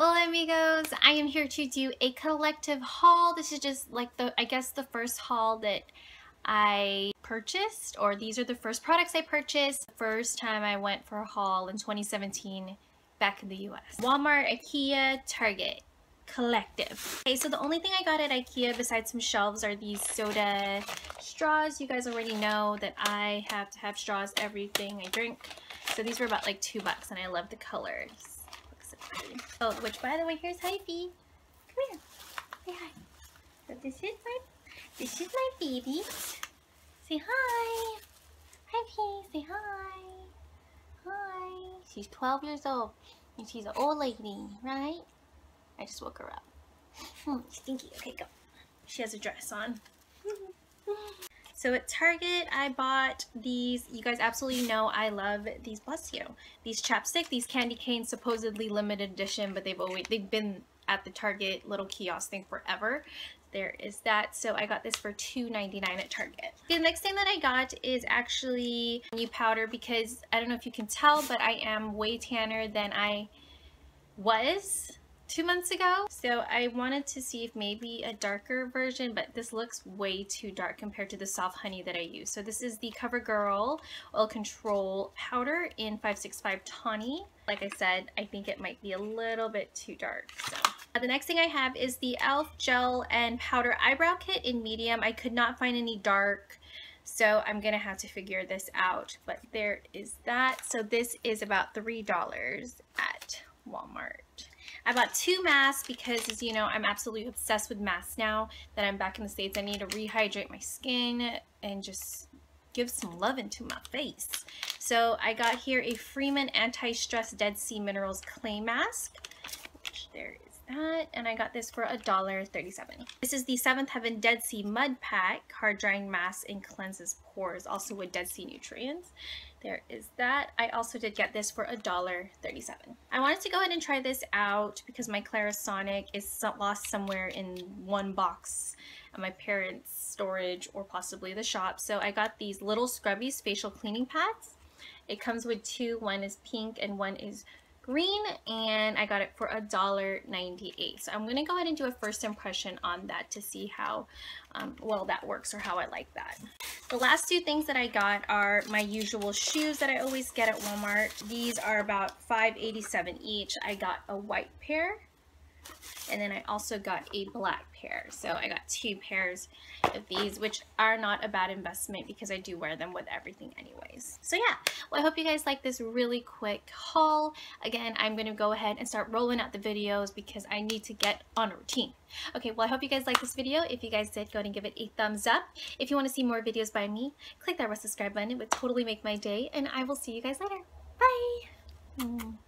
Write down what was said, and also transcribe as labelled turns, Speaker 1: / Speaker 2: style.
Speaker 1: Hola amigos, I am here to do a collective haul. This is just like the, I guess the first haul that I purchased or these are the first products I purchased. The first time I went for a haul in 2017 back in the US. Walmart, Ikea, Target, collective. Okay, so the only thing I got at Ikea besides some shelves are these soda straws. You guys already know that I have to have straws everything I drink. So these were about like two bucks and I love the colors. Oh, which by the way, here's Hyphy. Come here. Say hi. So this is my, this is my baby. Say hi. Hyphy, say hi. Hi. She's 12 years old and she's an old lady, right? I just woke her up. Hmm, stinky. Okay, go. She has a dress on. So at Target, I bought these. You guys absolutely know I love these. Bless you. These chapstick, these candy canes, supposedly limited edition, but they've always they've been at the Target little kiosk thing forever. There is that. So I got this for $2.99 at Target. The next thing that I got is actually new powder because I don't know if you can tell, but I am way tanner than I was two months ago. So I wanted to see if maybe a darker version, but this looks way too dark compared to the soft honey that I use. So this is the CoverGirl Oil Control Powder in 565 Tawny. Like I said, I think it might be a little bit too dark. So uh, the next thing I have is the e.l.f. Gel and Powder Eyebrow Kit in medium. I could not find any dark. So I'm to have to figure this out. But there is that. So this is about $3 at Walmart. I bought two masks because, as you know, I'm absolutely obsessed with masks now that I'm back in the States. I need to rehydrate my skin and just give some love into my face. So I got here a Freeman Anti-Stress Dead Sea Minerals Clay Mask, there that, and I got this for $1.37. This is the Seventh Heaven Dead Sea Mud Pack Hard Drying Mask and Cleanses Pores, also with Dead Sea Nutrients. There is that. I also did get this for $1.37. I wanted to go ahead and try this out because my Clarisonic is lost somewhere in one box at my parents' storage or possibly the shop. So I got these little Scrubbies facial cleaning pads. It comes with two. One is pink and one is green and I got it for $1.98. So I'm going to go ahead and do a first impression on that to see how um, well that works or how I like that. The last two things that I got are my usual shoes that I always get at Walmart. These are about $5.87 each. I got a white pair and then I also got a black pair. So I got two pairs of these, which are not a bad investment because I do wear them with everything anyways. So yeah, well I hope you guys like this really quick haul. Again, I'm going to go ahead and start rolling out the videos because I need to get on a routine. Okay, well I hope you guys like this video. If you guys did, go ahead and give it a thumbs up. If you want to see more videos by me, click that red subscribe button. It would totally make my day and I will see you guys later. Bye! Mm.